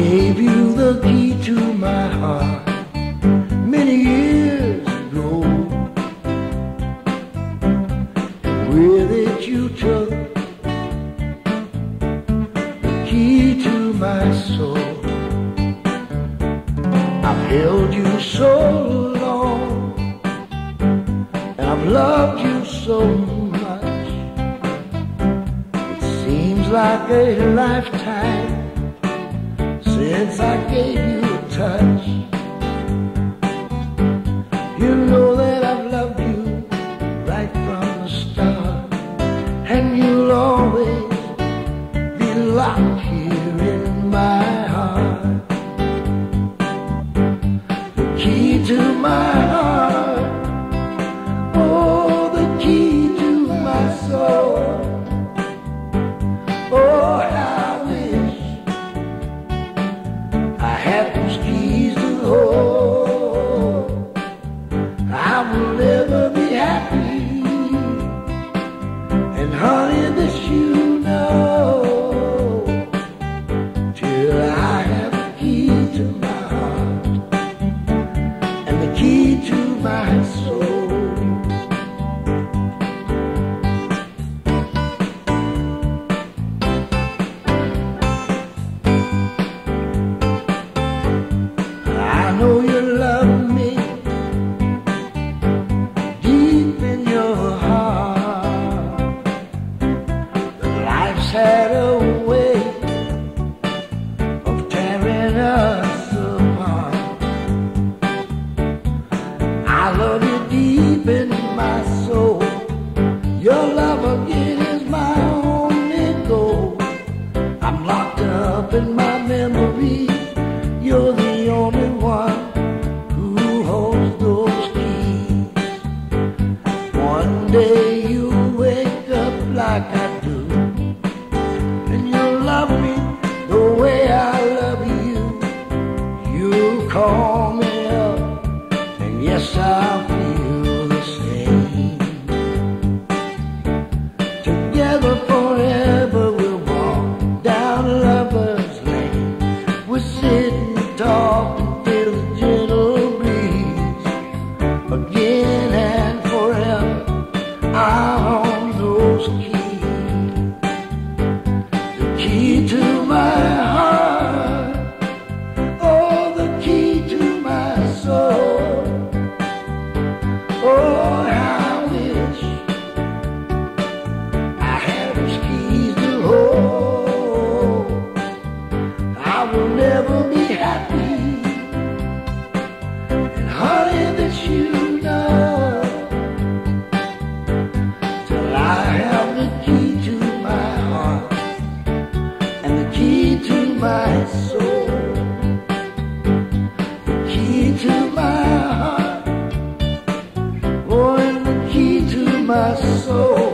gave you the key to my heart many years ago. With it you took the key to my soul. I've held you so long, and I've loved you so much. It seems like a lifetime you touch. You know that I've loved you right from the start, and you'll always be locked here in my heart. The key to my heart, oh, Till One day you'll wake up like I own those keys. The key to my heart. Oh, the key to my soul. Oh, how I wish I have those keys to hold. I will never be my soul. Key to my heart, oh, and the key to my soul.